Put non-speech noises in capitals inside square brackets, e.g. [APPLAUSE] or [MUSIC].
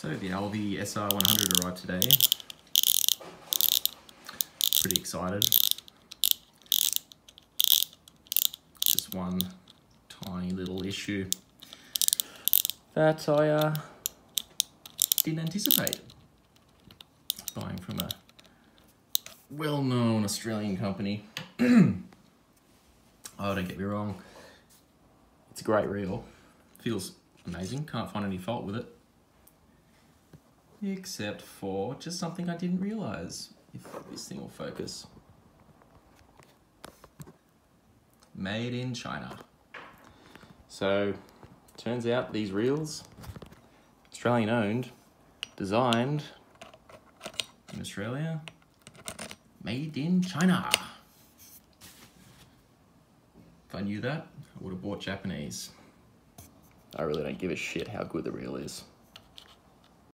So the Alvey SR100 arrived today. Pretty excited. Just one tiny little issue that I uh, didn't anticipate. Buying from a well-known Australian company. [CLEARS THROAT] oh, don't get me wrong. It's a great reel. Feels amazing. Can't find any fault with it. Except for just something I didn't realize. If this thing will focus. Made in China. So, turns out these reels, Australian owned, designed in Australia, made in China. If I knew that, I would have bought Japanese. I really don't give a shit how good the reel is.